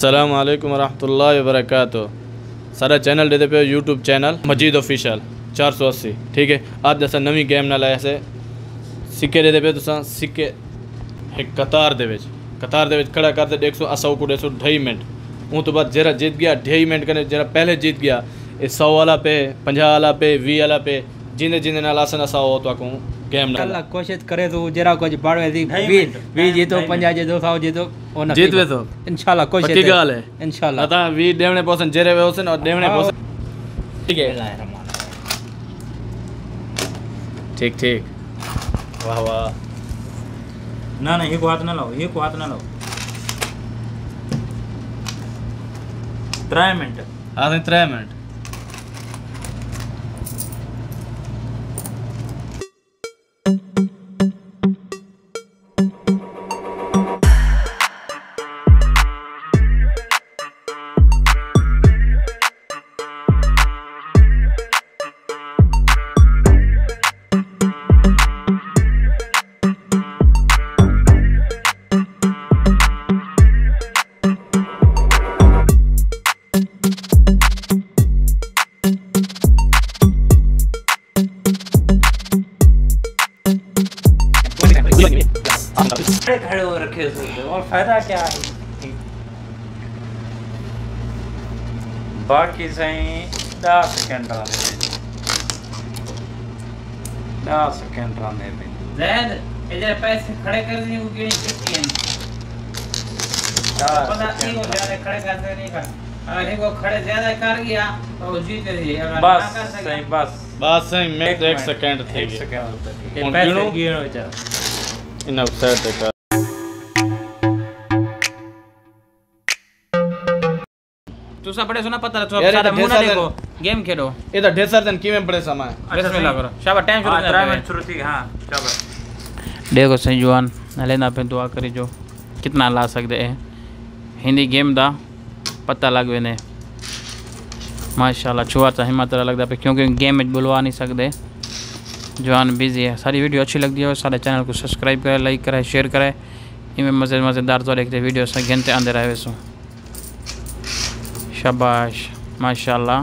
सलाम व सारा चैनल पे यूट्यूब चैनल मजीद ऑफिशियल चार सौ अस्सी। ठीक है? आज जैसा नवी गेम ना लाया से सिक्के देते पे तुसा तो सिक्के एक कतार दे विच कतार दे विच खड़ा करते एक सौ असा को एक ढाई मिनट। हूँ तो बाद जरा जीत गया ढाई मिनट कने जरा पहले जीत गया। ए सौ वाला पे पंजा वाला पे वी वाला पे जिने जिने नाल आसन असा हो तो को કેમ ના કલાક કોશિશ કરે તો જરાક જ પાડવે થી વી વી જીતો પંજા જીતો સાવ જીતો ઓના જીતવે તો ઇન્શાલ્લાહ કોશિશ પક્કી ગાલ હે ઇન્શાલ્લાહ અતા વી દેવણે પોસન જેરે વે હોસન ઓર દેવણે પોસન ઠીક હે ઠીક ઠીક વાહ વાહ ના ના એક વાત ના લાવ એક વાત ના લાવ ત્રણ મિનિટ હા ત્રણ મિનિટ फ़ायदा क्या है? बाक़ी सही दस सेकेंड रहंदे ॾह सेकेंड रहंदे पई ज़ैद इधर पैसे खड़े कर दी वो केड़ी किस्ती है? पता नहीं वो ज़्यादा ज़्यादा कर गया तो जीत बस सही बस। बस सही मैं 1 सेकंड तो थे तुसा पड़े सुना पता तो ये सारा मुँह ना ढेर देखो गेम खेलो ये तो ढेर सारे दिन किवें पड़े समय बिस्मिल्लाह करो शाबाश टाइम शुरू हाँ, कर त्रै शुरू थी हाँ चलो देखो सही जुआन लेना पे दुआ करी जो कितना ला सकते हैं हिंदी गेम दा पता लग वेने माशाल्लाह छुआ तो हिम्मत लगता पे क्योंकि गेम में बुलवा नहीं सकते जवान बिज़ी है सारी वीडियो अच्छी लगती है सारे चैनल को सब्सक्राइब करें लाइक करें शेयर करें इनमें मज़े मज़ेदार तो देखते वीडियो से घंटे आंदे रहे सो शाबाश माशाल्लाह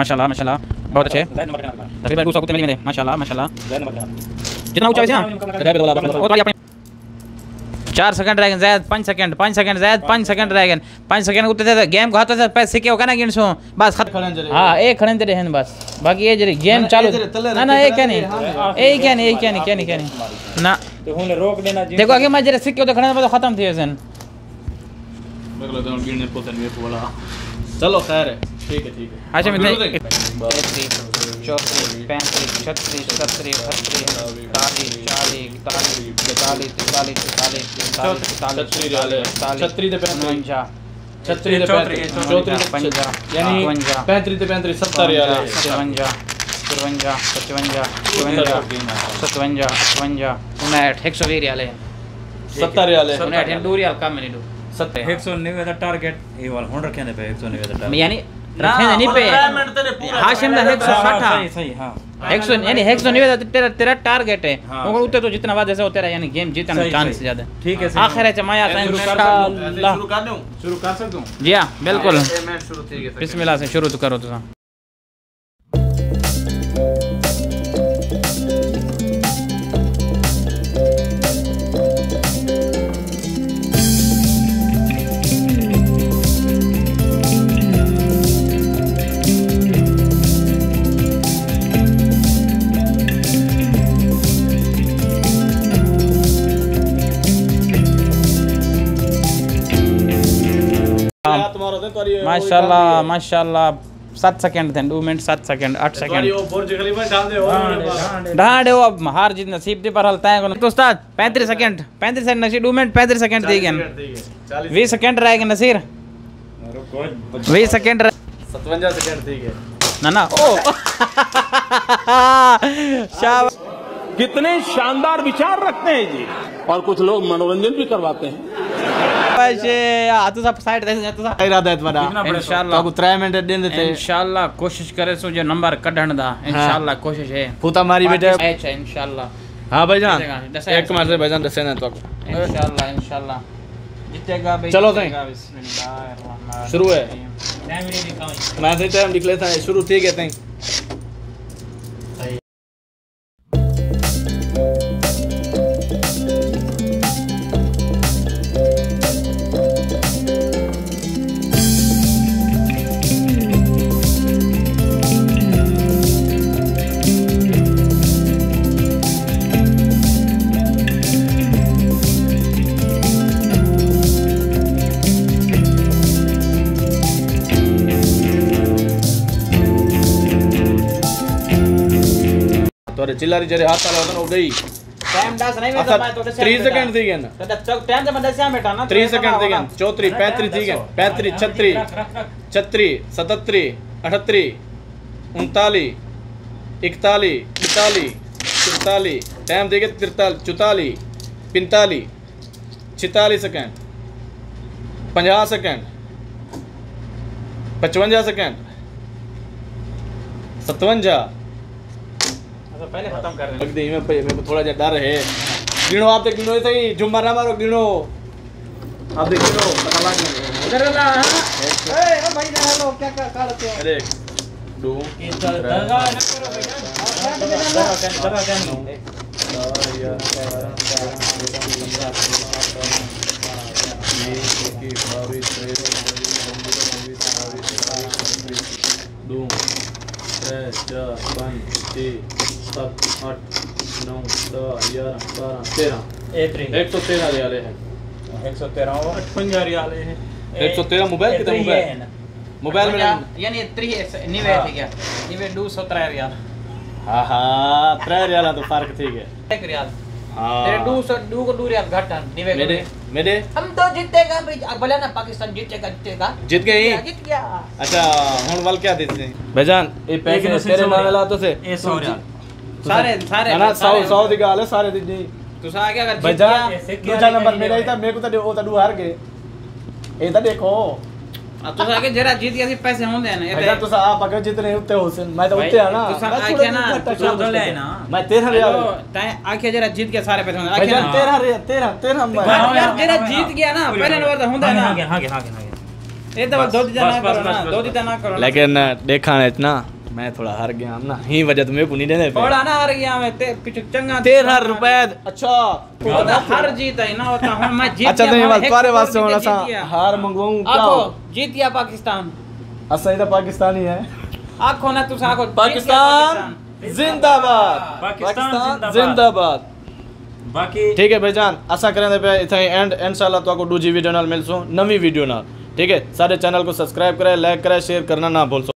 माशाल्लाह माशाल्लाह। बहुत अच्छे। तभी भाई दूसरा कुत्ते मिल गए माशाल्लाह माशाल्लाह। जितना ऊँचा हाँ। और वाली अपनी चार सेकंड रह गए जैद पाँच सेकंड पाँच सेकंड जैद पाँच सेकंड रह गए पाँच सेकंड उतरे थे गेम को हाथ से पैसे सिक्के होगा ना गिन सो बस खत्म। हाँ एक खड़े तेरे हैं बस। बाकी ये जरी गेम चालू। ना ना ये क्या नहीं। ये क्या नहीं ये क्या नहीं क्या नहीं क्या नहीं। ना। तो रोक देना जी। देखो आगे मैं जरे सिक्के तो खड़े खत्म थी तो चलो खैर। है ठीक है ठीक है। अच्छा, मैं- गिनो चौंतीस पैंतीस छत्तीस सत्तीस अड़तीस इकतालीस चालीस इकतालीस छत्तीस है। छत्तीस पंजा, यानी पैंतीस पैंतीस सत्तर है तिरवंजा तिरवंजा पचवंजा चौवंजा सतवंजा अठवंजा उनाठ एक सौ वीस रियाल है सत्तर रियाल है दो रियाल कम सत्तर। एक सौ का टारगेट ये वाला हुन रखे ने पे एक सौ का टारगेट यानी रखे नहीं पे हाशिम दा सही हाँ यानी तेरा तेरा टारगेट है मगर उतने तो जितना वादे से तेरा यानी गेम जीतने चांस ज़्यादा ठीक है आखिर है चमाया शुरू कर इंशाल्लाह शुरू कर दूँ शुरू कर सकता हूँ जी हाँ बिल्कुल बिस्मिल्लाह से शुरू तो करो तो माशाल्लाह माशाल्लाह। सात सेकंड थे दो मिनट सात सेकंड आठ सेकंड वो बुर्ज खलीफा डाल दे और मेरे पास। ढांड है वो अब हार जीत नसीब थी पर हलता है तो उस्ताद पैंतीस सेकंड पैंतीस सेकंड नसीब दो मिनट पैंतीस सेकंड थी गए है। चालीस बीस सेकंड रहेगा नसीर। बीस सेकंड रह सतवंजा सेकंड ठीक है। ना ना ओ। शाबाश। कितने शानदार विचार रखते हैं जी। और कुछ लोग मनोरंजन भी करवाते हैं। यार तू सब साइड दे तू सब इरादा है तुम्हारा इंशाल्लाह तो त्रै मिनट देन देते इंशाल्लाह कोशिश करे सो जो नंबर कढण दा इंशाल्लाह कोशिश है फूता मारी बेटे अच्छा इंशाल्लाह हाँ भाईजान एक मार से भाईजान दसे ना तो इंशाल्लाह इंशाल्लाह जीतेगा भाई चलो बिस्मिल्लाहिर्रहमानिर्रहीम। शुरू है मैं सही टाइम लिख लेता है शुरू ठीक है तई चिल्लारी जरे हाथ ताला होता ना उड़ई टाइम दस नहीं अच्छा 3 सेकंड थी गन तो टाइम से बंदा से बेटा ना 3 सेकंड थी गन 34 35 थी गन 35 36 छत्तीस सतहत्तर अठहत्तर उनतालीस इकतालीस इकतालीस तिरतालीस टाइम देंगे तिरतालीस चौतालीस पैंतालीस छितालीस सेकंड पंजाह सेकंड पचवंजा सेकंड सतवंजा पहले खत्म कर रख दी मैं मेरे को थोड़ा सा डर है गिनो आप देख गिनो सही जुम्मा ना मारो गिनो आप देख गिनो पता लग गया उधर ला ए भाई ना लो क्या कर करते हो अरे दो दो त्रै चार पाँच छः सात आठ नौ दस ग्यारह बारह तेरह। एक सौ तेरह रियाले हैं। एक सौ तेरह अठपन रियाले है। एक सौ तेरह मोबाइल कितना मोबाइल? मोबाइल में यानी 3 निवे थी क्या? निवे 203 रियाल। हाँ हाँ त्रै रियाला तो फ़र्क थी है। एक रियाल। हाँ। तेरे 200 2 को 2 रियाल घट निवे मेरे मेरे? हम तो जीतेगा भाई भले ना पाकिस्तान जीतेगा जीतेगा। जीत गए ही? जीत गया अच्छा हुन वाल क्या देते हैं? भाईजान ये पैसे तेरे नाम ला तो से। सारे सारे ना सौ सौ दी गाल है सारे दी तू सा क्या जीत भाईजान गया दूसरा नंबर मेरा ही था मेरे को तो वो तो हार गए। ये तो देखो। अब तू के जरा जीत गया पैसे होंदे ना भाईजान तो तो आप अगर जितने उतने हुसैन मैं तो उतने है ना। आखे थोड़ा ना, टच उधर ले आए ना। मैं रियाल हेलो ताए आखे जरा जीत गया सारे पैसे होंदे भाईजान ना तेरह रियाल तेरह तेरह मैं यार यार जरा जीत गया ना पहले नंबर तो होंदा ना। ये तो दो दीदा ना करो ना दो दीदा ना करो लेकिन देखा ना इतना मैं थोड़ा हार गया हम ना ही वजह तो मेरे को नहीं देने पे। थोड़ा ना हार गया मैं ते कुछ चंगा तेरह रुपए। अच्छा वो तो हर जीत है ना होता हूँ मैं जीत अच्छा तो ये बात तुम्हारे वास्ते होना सा हार मंगवाऊं क्या आखो जीत गया पाकिस्तान। ये तो पाकिस्तानी है। आखो ना तू आखो गया पाकिस्तान जिंदाबाद। पाकिस्तान जिंदाबाद। बाकी ठीक है भाईजान आशा करें पे इतना एंड इंशाल्लाह तो आपको दूजी वीडियो नाल मिलसो नवी वीडियो नाल। ठीक है सारे चैनल को सब्सक्राइब करें लाइक करें शेयर करना ना भूल